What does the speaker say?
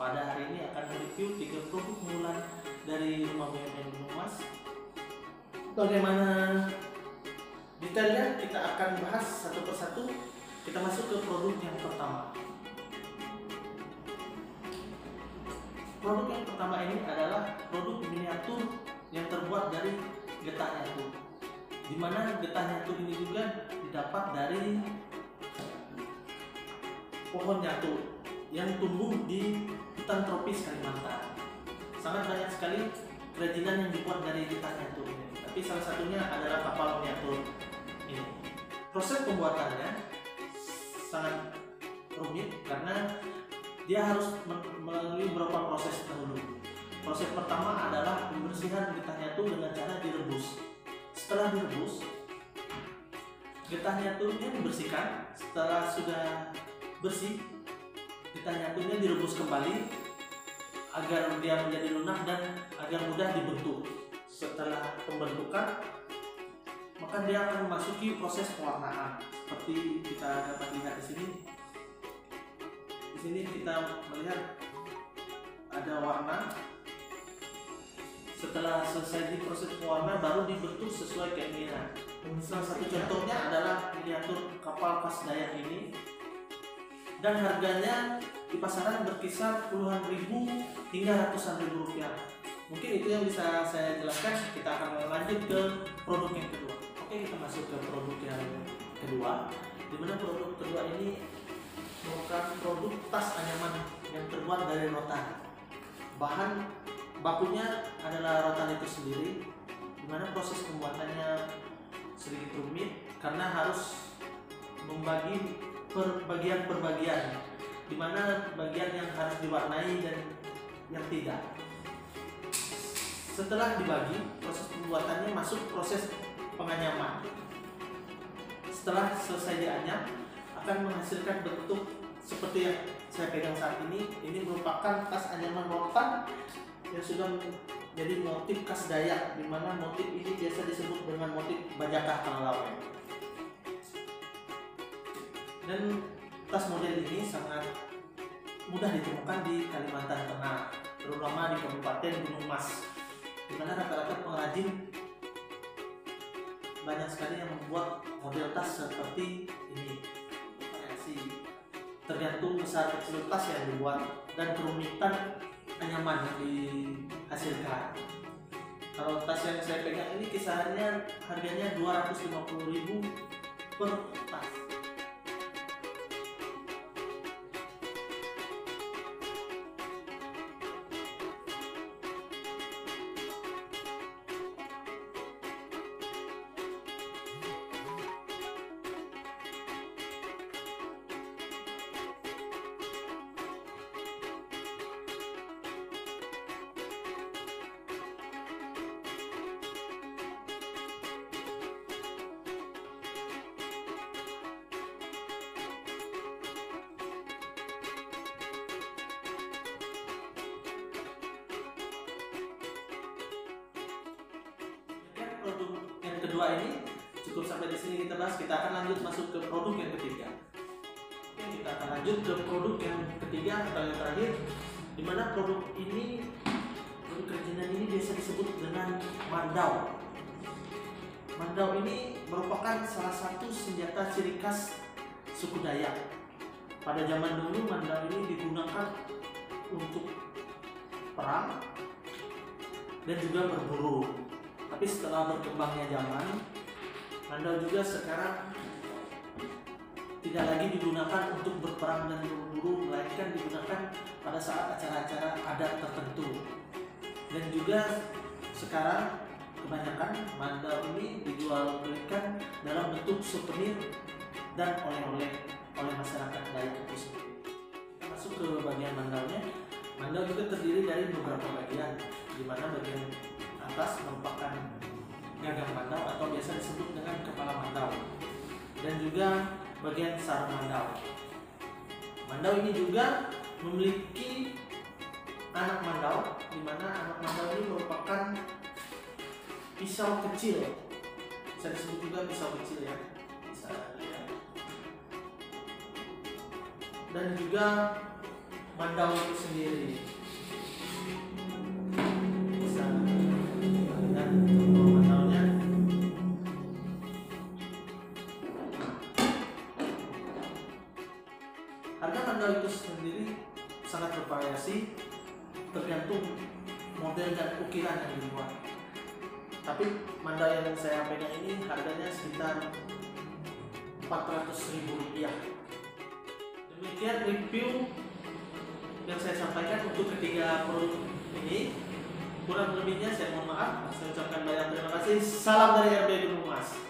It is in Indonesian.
pada hari ini akan mereview tiga produk unggulan dari rumah BUMN Gunung. Bagaimana detailnya kita akan bahas satu persatu. Kita masuk ke produk yang pertama. Produk yang pertama ini adalah produk miniatur yang terbuat dari getah nyatu. Di mana getah nyatu ini juga didapat dari pohon nyatu yang tumbuh di hutan tropis Kalimantan. Sangat banyak sekali kerajinan yang dibuat dari getah nyatu ini. Tapi salah satunya adalah kapal miniatur ini. Proses pembuatannya sangat rumit karena dia harus melalui beberapa proses dahulu. Proses pertama adalah pembersihan getah nyatu dengan cara direbus. Setelah direbus, getah nyatunya dibersihkan. Setelah sudah bersih, getah nyatunya direbus kembali agar dia menjadi lunak dan agar mudah dibentuk. Setelah pembentukan, maka dia akan memasuki proses pewarnaan seperti kita dapat lihat di sini. Di sini kita melihat ada warna. Setelah selesai di proses pewarna baru dibentuk sesuai keinginan. Salah satu contohnya adalah miniatur kapal pas Dayak ini dan harganya di pasaran berkisar puluhan ribu hingga ratusan ribu rupiah. Mungkin itu yang bisa saya jelaskan. Kita akan lanjut ke produk yang kedua. Oke, kita masuk ke produk yang kedua. Di mana produk kedua ini merupakan produk tas anyaman yang terbuat dari rotan. Bahan bakunya adalah rotan itu sendiri, di mana proses pembuatannya sedikit rumit karena harus membagi per bagian per bagian di mana bagian yang harus diwarnai dan yang tidak. Setelah dibagi, proses pembuatannya masuk proses penganyaman. Setelah selesai dianyam, akan menghasilkan bentuk seperti yang saya pegang saat ini. Ini merupakan tas anyaman rotan yang sudah menjadi motif khas Dayak, di mana motif ini biasa disebut dengan motif bajakah Kalalawe dan tas model ini sangat mudah ditemukan di Kalimantan Tengah, terutama di Kabupaten Gunung Mas, di mana rata-rata pengrajin banyak sekali yang membuat model tas seperti ini. Variasi tergantung besar kecil tas yang dibuat dan kerumitan anyaman yang dihasilkan. Kalau tas yang saya pegang ini kisarannya harganya 250.000 per tas. Kedua ini cukup sampai di sini kita bahas. Kita akan lanjut masuk ke produk yang ketiga. Kita akan lanjut ke produk yang ketiga atau yang terakhir, di mana produk ini produk kerajinan ini biasa disebut dengan mandau. Mandau ini merupakan salah satu senjata ciri khas suku Dayak. Pada zaman dulu mandau ini digunakan untuk perang dan juga berburu tapi setelah berkembangnya zaman mandau juga sekarang tidak lagi digunakan untuk berperang dan berburu melainkan digunakan pada saat acara-acara adat tertentu. Dan juga sekarang kebanyakan mandau ini dijual belikan dalam bentuk souvenir dan oleh-oleh oleh masyarakat Dayak itu sendiri. Masuk ke bagian mandaunya mandau juga terdiri dari beberapa bagian di mana bagian atas merupakan gagang mandau atau biasa disebut dengan kepala mandau dan juga bagian sarung mandau. Mandau ini juga memiliki anak mandau di mana anak mandau ini merupakan pisau kecil. Bisa disebut juga pisau kecil ya. Bisa. Dan juga mandau itu sendiri model dan ukiran yang dibuat. Tapi mandau yang saya pegang ini harganya sekitar 400 ribu rupiah. Demikian review yang saya sampaikan untuk ketiga produk ini. Kurang lebihnya saya mohon maaf. Saya ucapkan banyak terima kasih. Salam dari RB Gunung Mas